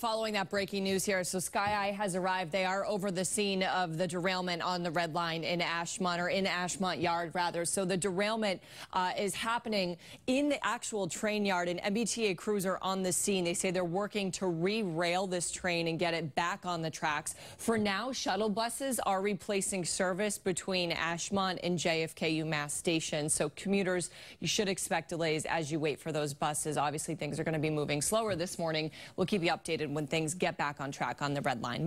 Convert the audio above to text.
Following that breaking news here, so Sky Eye has arrived. They are over the scene of the derailment on the red line in Ashmont, or in Ashmont Yard, rather. So the derailment uh, is happening in the actual train yard, and MBTA crews are on the scene. They say they're working to re-rail this train and get it back on the tracks. For now, shuttle buses are replacing service between Ashmont and JFK UMass Station. So commuters, you should expect delays as you wait for those buses. Obviously, things are going to be moving slower this morning. We'll keep you updated when things get back on track on the red line.